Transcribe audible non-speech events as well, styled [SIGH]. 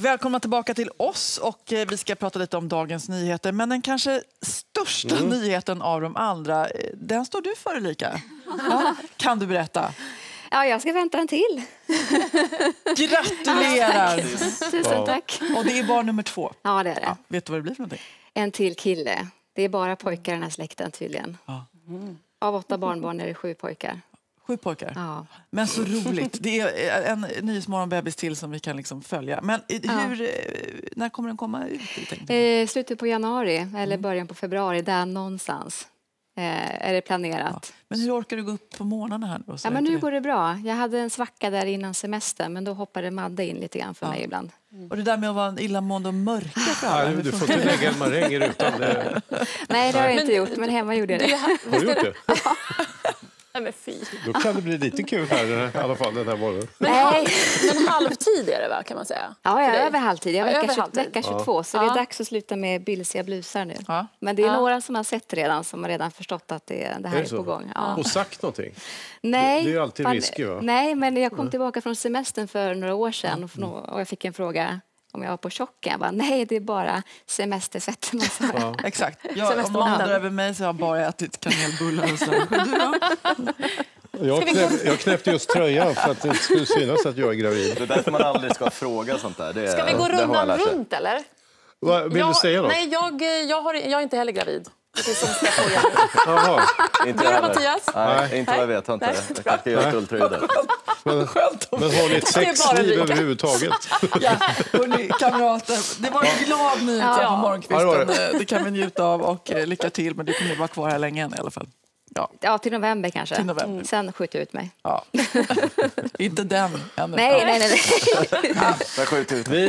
Välkomna tillbaka till oss och eh, vi ska prata lite om dagens nyheter. Men den kanske största Mm. nyheten av de andra, eh, den står du för Ulrika. Ja, kan du berätta? Ja, jag ska vänta en till. Gratulerar! Tusen tack. Och det är barn nummer två. Ja, det är det. Ja, vet du vad det blir för någonting? En till kille. Det är bara pojkar i den här släkten tydligen. Ja. Av åtta barnbarn är det sju pojkar. Sju pojkar. Ja. Men så roligt. Det är en Nyhetsmorgon-bebis till som vi kan liksom följa. Men eh, hur, eh, när kommer den komma ut? Eh, slutet på januari eller början på februari, där någonstans eh, är det planerat. Men hur orkar du gå upp på morgnarna här? Och Ja, men nu det? går det bra. Jag hade en svacka där innan semestern men då hoppade Madde in lite grann för mig ibland. Och det där med att vara illamående och mörka Ja, alla. du, får inte lägga en maräng i rutan. Det, Nej, det har jag inte gjort, men hemma gjorde jag det. har du gjort det? [LAUGHS] Nej men fy. Då kan det bli lite kul här i alla fall den här morgonen. Nej. Men halvtid är det va kan man säga? Ja, jag är över halvtid. Jag är Ja, vecka, över 20, halvtid. vecka 22, så det Ja. är dags att sluta med bilsiga blusar nu. Ja. Men det är Ja. några som har sett redan, som har redan förstått att det, det här Är är, det så? på gång. Ja. Och sagt någonting. Nej, det är ju alltid risky, va? Nej, men jag kom tillbaka från semestern för några år sedan och jag fick en fråga om jag var på chocken. Jag bara, nej, det är bara semesterfetma. [LAUGHS] sa jag. Ja. [LAUGHS] Exakt. [LAUGHS] Jag, om någon undrar över mig så har jag bara ätit kanelbullar och så. Du då? Jag, knäpp, jag knäppte just tröjan för att det skulle synas att jag är gravid. Det är därför man aldrig ska fråga sånt där. Det, Ska vi gå rundan runt eller? Va, vill du säga något? Nej, jag, jag, har, jag är inte heller gravid. Som Steffo är. [LAUGHS] Jaha. Inte Du jag heller. Nej, inte vad jag vet. Inte det. Jag kanske ska göra ett ultraljud. Men, men har ni ett Det är bara sexliv överhuvudtaget? [LAUGHS] Ja, hörni, kamrater, det var en glad nyhet här på Ja. morgonkvisten. Ja, det var det. kan vi njuta av och eh, lycka till. Men du kommer vara kvar här länge än i alla fall. Ja, Ja, till november kanske. Till november. Sen skjuter jag ut mig. ja. [LAUGHS] Inte den ännu. Nej, nej, nej. nej. Jag skjuter ut. Vi